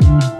mm you.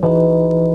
thank you